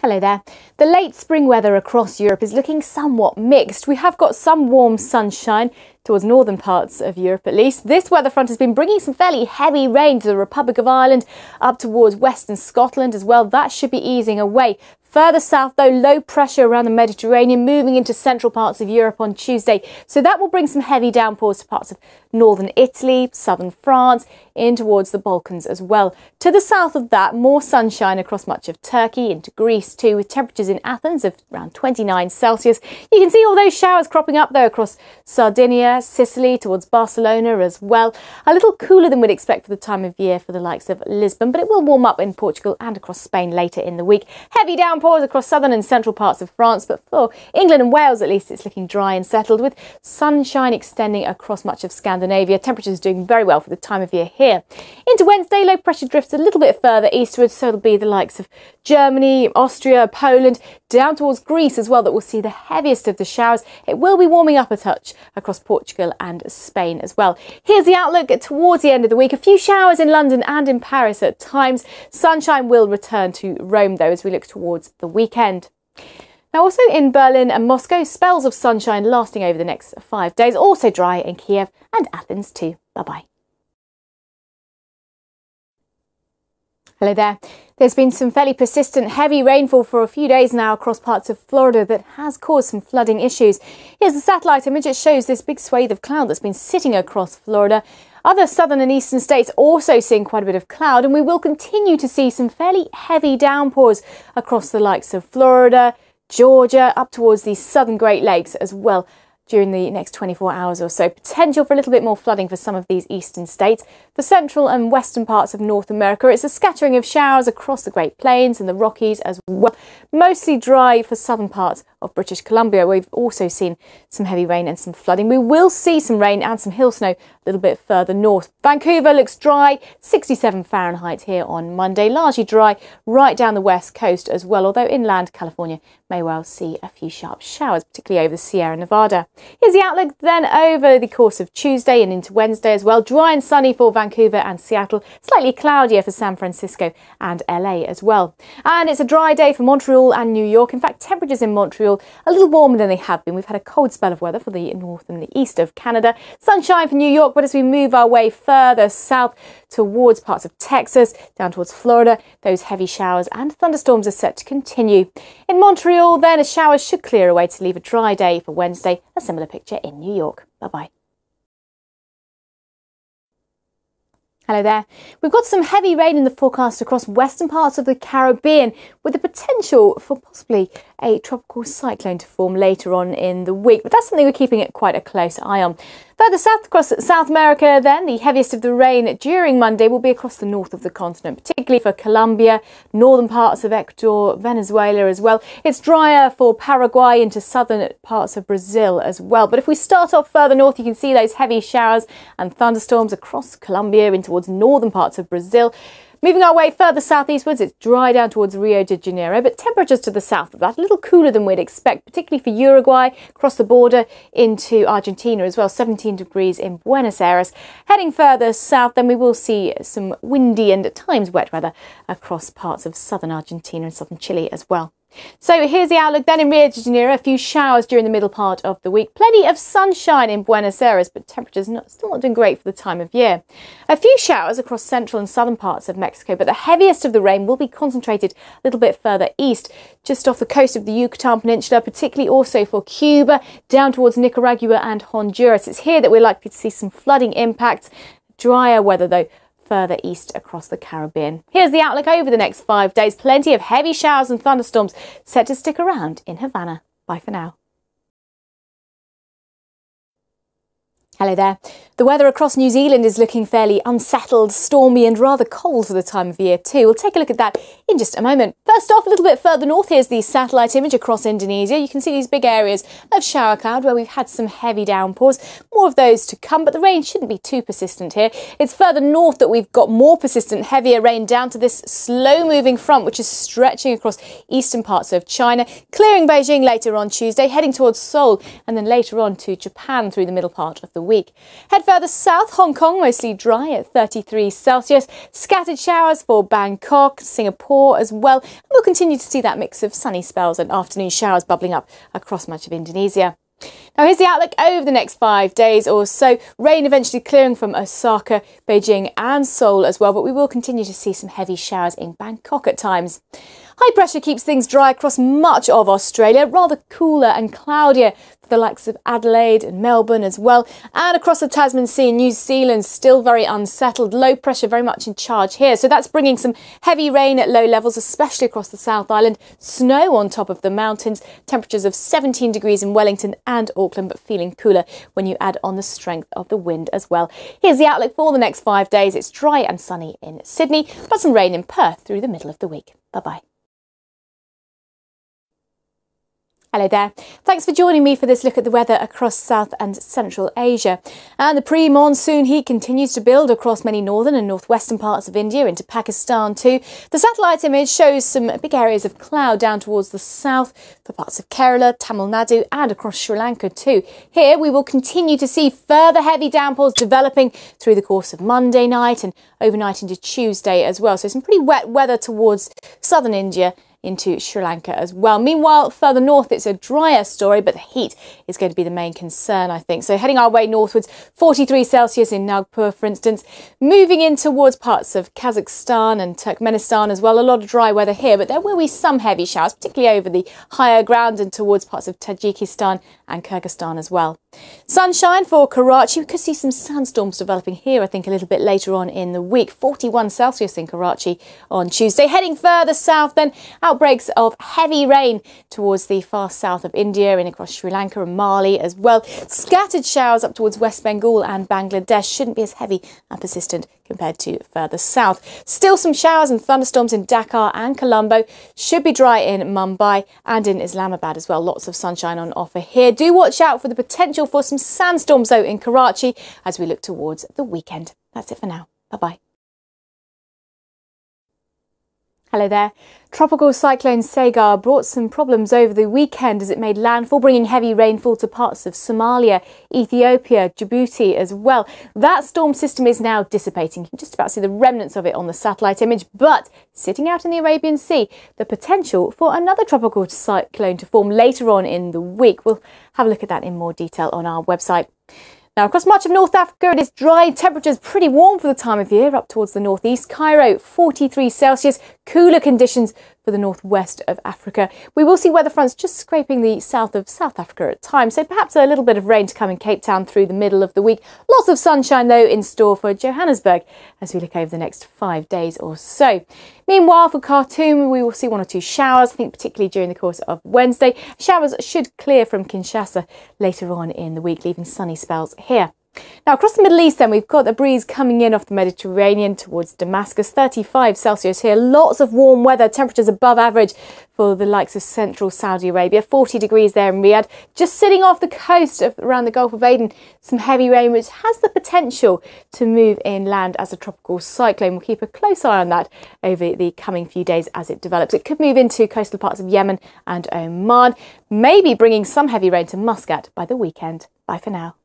Hello there. The late spring weather across Europe is looking somewhat mixed. We have got some warm sunshine towards northern parts of Europe at least. This weather front has been bringing some fairly heavy rain to the Republic of Ireland up towards western Scotland as well. That should be easing away. Further south, though, low pressure around the Mediterranean moving into central parts of Europe on Tuesday. So that will bring some heavy downpours to parts of northern Italy, southern France, in towards the Balkans as well. To the south of that, more sunshine across much of Turkey, into Greece too, with temperatures in Athens of around 29 Celsius. You can see all those showers cropping up though across Sardinia, Sicily, towards Barcelona as well. A little cooler than we'd expect for the time of year for the likes of Lisbon, but it will warm up in Portugal and across Spain later in the week. Heavy downpours across southern and central parts of France, but for England and Wales at least it's looking dry and settled with sunshine extending across much of Scandinavia. Temperatures doing very well for the time of year here. Into Wednesday, low pressure drifts a little bit further eastwards, so it'll be the likes of Germany, Austria, Poland, down towards Greece as well that will see the heaviest of the showers. It will be warming up a touch across Portugal and Spain as well. Here's the outlook towards the end of the week. A few showers in London and in Paris at times. Sunshine will return to Rome though as we look towards the weekend. Now, also in Berlin and Moscow, spells of sunshine lasting over the next five days. Also dry in Kiev and Athens too. Bye bye. Hello there. There's been some fairly persistent heavy rainfall for a few days now across parts of Florida that has caused some flooding issues. Here's a satellite image. It shows this big swathe of cloud that's been sitting across Florida. Other southern and eastern states also seeing quite a bit of cloud, and we will continue to see some fairly heavy downpours across the likes of Florida, Georgia, up towards the southern Great Lakes as well during the next 24 hours or so. Potential for a little bit more flooding for some of these eastern states. For central and western parts of North America, it's a scattering of showers across the Great Plains and the Rockies as well. Mostly dry for southern parts of British Columbia. We've also seen some heavy rain and some flooding. We will see some rain and some hill snow a little bit further north. Vancouver looks dry, 67 Fahrenheit here on Monday. Largely dry right down the west coast as well, although inland California may well see a few sharp showers, particularly over the Sierra Nevada. Here's the outlook then over the course of Tuesday and into Wednesday as well. Dry and sunny for Vancouver and Seattle, slightly cloudier for San Francisco and LA as well. And it's a dry day for Montreal and New York. In fact, temperatures in Montreal a little warmer than they have been. We've had a cold spell of weather for the north and the east of Canada. Sunshine for New York, but as we move our way further south towards parts of Texas, down towards Florida, those heavy showers and thunderstorms are set to continue. In Montreal, then, a shower should clear away to leave a dry day for Wednesday. A similar picture in New York. Bye bye. Hello there. We've got some heavy rain in the forecast across western parts of the Caribbean with the potential for possibly a tropical cyclone to form later on in the week, but that's something we're keeping it quite a close eye on. Further south across South America, then, the heaviest of the rain during Monday will be across the north of the continent, particularly for Colombia, northern parts of Ecuador, Venezuela as well. It's drier for Paraguay into southern parts of Brazil as well. But if we start off further north, you can see those heavy showers and thunderstorms across Colombia in towards northern parts of Brazil. Moving our way further southeastwards, it's dry down towards Rio de Janeiro, but temperatures to the south of that a little cooler than we'd expect, particularly for Uruguay, across the border into Argentina as well, 17 degrees in Buenos Aires. Heading further south, then we will see some windy and at times wet weather across parts of southern Argentina and southern Chile as well. So here's the outlook then in Rio de Janeiro. A few showers during the middle part of the week. Plenty of sunshine in Buenos Aires, but temperatures not, still not doing great for the time of year. A few showers across central and southern parts of Mexico, but the heaviest of the rain will be concentrated a little bit further east, just off the coast of the Yucatan Peninsula, particularly also for Cuba, down towards Nicaragua and Honduras. It's here that we're likely to see some flooding impacts. Drier weather though further east across the Caribbean. Here's the outlook over the next five days. Plenty of heavy showers and thunderstorms set to stick around in Havana. Bye for now. Hello there. The weather across New Zealand is looking fairly unsettled, stormy and rather cold for the time of year too. We'll take a look at that in just a moment. First off, a little bit further north, here's the satellite image across Indonesia. You can see these big areas of shower cloud where we've had some heavy downpours. More of those to come, but the rain shouldn't be too persistent here. It's further north that we've got more persistent, heavier rain down to this slow-moving front, which is stretching across eastern parts of China, clearing Beijing later on Tuesday, heading towards Seoul, and then later on to Japan through the middle part of the week. Head further south, Hong Kong mostly dry at 33 Celsius. Scattered showers for Bangkok, Singapore as well. And we'll continue to see that mix of sunny spells and afternoon showers bubbling up across much of Indonesia. Now here's the outlook over the next five days or so. Rain eventually clearing from Osaka, Beijing and Seoul as well, but we will continue to see some heavy showers in Bangkok at times. High pressure keeps things dry across much of Australia, rather cooler and cloudier for the likes of Adelaide and Melbourne as well. And across the Tasman Sea, in New Zealand still very unsettled. Low pressure very much in charge here. So that's bringing some heavy rain at low levels, especially across the South Island. Snow on top of the mountains. Temperatures of 17 degrees in Wellington and Auckland, but feeling cooler when you add on the strength of the wind as well. Here's the outlook for the next five days. It's dry and sunny in Sydney, but some rain in Perth through the middle of the week. Bye bye. Hello there. Thanks for joining me for this look at the weather across South and Central Asia. And the pre-monsoon heat continues to build across many northern and northwestern parts of India into Pakistan too. The satellite image shows some big areas of cloud down towards the south for parts of Kerala, Tamil Nadu and across Sri Lanka too. Here we will continue to see further heavy downpours developing through the course of Monday night and overnight into Tuesday as well. So some pretty wet weather towards southern India into Sri Lanka as well. Meanwhile, further north, it's a drier story, but the heat is going to be the main concern, I think. So heading our way northwards, 43 Celsius in Nagpur, for instance, moving in towards parts of Kazakhstan and Turkmenistan as well. A lot of dry weather here, but there will be some heavy showers, particularly over the higher ground and towards parts of Tajikistan and Kyrgyzstan as well. Sunshine for Karachi. We could see some sandstorms developing here, I think, a little bit later on in the week. 41 Celsius in Karachi on Tuesday. Heading further south, then outbreaks of heavy rain towards the far south of India and across Sri Lanka and Mali as well. Scattered showers up towards West Bengal and Bangladesh shouldn't be as heavy and persistent compared to further south. Still some showers and thunderstorms in Dhaka and Colombo. Should be dry in Mumbai and in Islamabad as well. Lots of sunshine on offer here. Do watch out for the potential for some sandstorms though in Karachi as we look towards the weekend. That's it for now. Bye bye. Hello there. Tropical cyclone Sagar brought some problems over the weekend as it made landfall, bringing heavy rainfall to parts of Somalia, Ethiopia, Djibouti as well. That storm system is now dissipating. You can just about see the remnants of it on the satellite image, but sitting out in the Arabian Sea, the potential for another tropical cyclone to form later on in the week. We'll have a look at that in more detail on our website. Now, across much of North Africa, it is dry. Temperatures pretty warm for the time of year, up towards the northeast. Cairo, 43 Celsius. Cooler conditions for the northwest of Africa. We will see weather fronts just scraping the south of South Africa at times, so perhaps a little bit of rain to come in Cape Town through the middle of the week. Lots of sunshine, though, in store for Johannesburg as we look over the next five days or so. Meanwhile, for Khartoum, we will see one or two showers, I think particularly during the course of Wednesday. Showers should clear from Kinshasa later on in the week, leaving sunny spells here. Now, across the Middle East, then, we've got the breeze coming in off the Mediterranean towards Damascus, 35 Celsius here. Lots of warm weather, temperatures above average for the likes of central Saudi Arabia, 40 degrees there in Riyadh. Just sitting off the coast of, around the Gulf of Aden, some heavy rain, which has the potential to move inland as a tropical cyclone. We'll keep a close eye on that over the coming few days as it develops. It could move into coastal parts of Yemen and Oman, maybe bringing some heavy rain to Muscat by the weekend. Bye for now.